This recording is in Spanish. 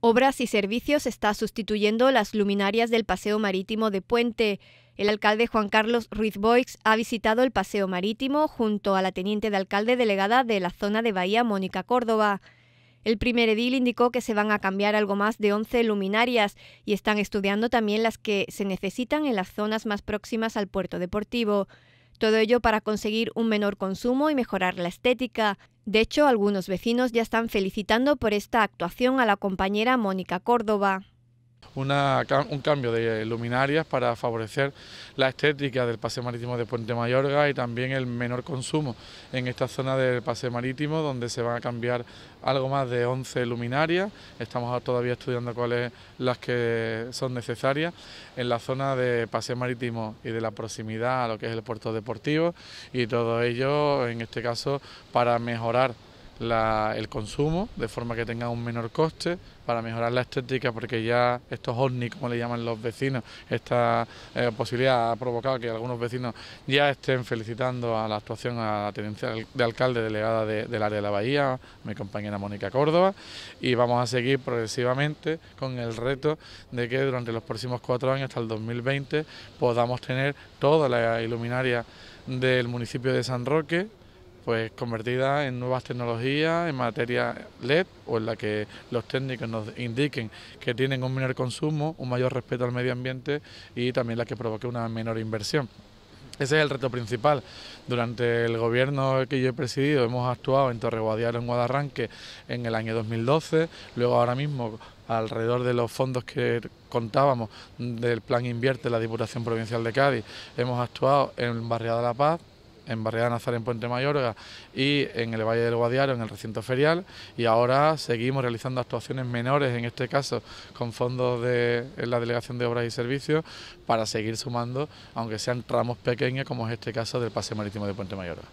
Obras y Servicios está sustituyendo las luminarias del Paseo Marítimo de Puente. El alcalde Juan Carlos Ruiz Boix ha visitado el Paseo Marítimo junto a la teniente de alcalde delegada de la zona de Bahía, Mónica Córdoba. El primer edil indicó que se van a cambiar algo más de 11 luminarias y están estudiando también las que se necesitan en las zonas más próximas al puerto deportivo. Todo ello para conseguir un menor consumo y mejorar la estética. De hecho, algunos vecinos ya están felicitando por esta actuación a la compañera Mónica Córdoba un cambio de luminarias para favorecer la estética del paseo marítimo de Puente Mayorga y también el menor consumo en esta zona del paseo marítimo donde se van a cambiar algo más de 11 luminarias, estamos todavía estudiando cuáles las que son necesarias en la zona de paseo marítimo y de la proximidad a lo que es el puerto deportivo y todo ello en este caso para mejorar el consumo de forma que tenga un menor coste para mejorar la estética porque ya estos ovnis como le llaman los vecinos esta eh, posibilidad ha provocado que algunos vecinos ya estén felicitando a la actuación a la tenencia de alcalde delegada del área de la bahía mi compañera Mónica Córdoba y vamos a seguir progresivamente con el reto de que durante los próximos cuatro años hasta el 2020 podamos tener toda la iluminaria del municipio de San Roque pues convertida en nuevas tecnologías en materia LED o en la que los técnicos nos indiquen que tienen un menor consumo, un mayor respeto al medio ambiente y también la que provoque una menor inversión. Ese es el reto principal. Durante el gobierno que yo he presidido hemos actuado en Torre Guadiaro, en Guadarranque, en el año 2012. Luego ahora mismo, alrededor de los fondos que contábamos del Plan Invierte, la Diputación Provincial de Cádiz, hemos actuado en Barriada de la Paz, en Barriada Nazar en Puente Mayorga y en el Valle del Guadiaro en el recinto ferial y ahora seguimos realizando actuaciones menores, en este caso con fondos de la Delegación de Obras y Servicios para seguir sumando, aunque sean tramos pequeños como es este caso del Paseo Marítimo de Puente Mayorga.